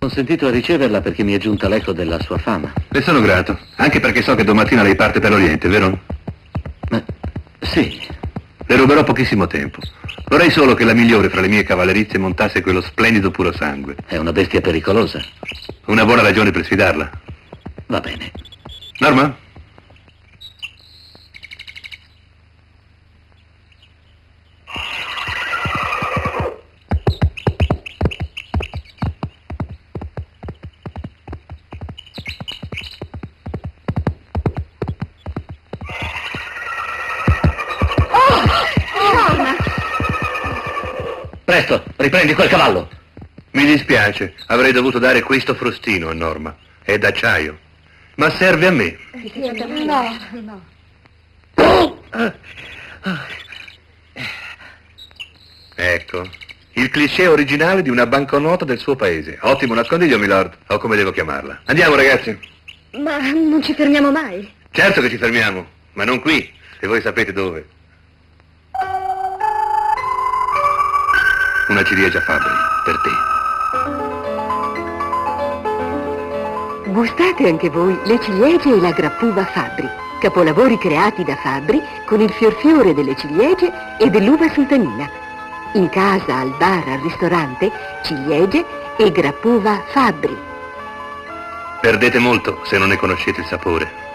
Ho sentito a riceverla perché mi è giunta l'eco della sua fama. Le sono grato, anche perché so che domattina lei parte per l'Oriente, vero? Ma sì, Le ruberò pochissimo tempo. Vorrei solo che la migliore fra le mie cavallerizie montasse quello splendido puro sangue. è una bestia pericolosa. Una buona ragione per sfidarla. Va bene. Norma? Presto, riprendi quel cavallo. Mi dispiace, avrei dovuto dare questo frustino a Norma. È d'acciaio. Ma serve a me. No, Ecco, il cliché originale di una banconota del suo paese. Ottimo nascondiglio, milord, o come devo chiamarla. Andiamo, ragazzi. ma non ci fermiamo mai. Certo che ci fermiamo, ma non qui, e voi sapete dove. Una ciliegia Fabri, per te. Gustate anche voi le ciliegie e la grappuva Fabri, capolavori creati da Fabri con il fiorfiore delle ciliegie e dell'uva sultanina. In casa, al bar, al ristorante, ciliegie e grappuva Fabri. Perdete molto se non ne conoscete il sapore.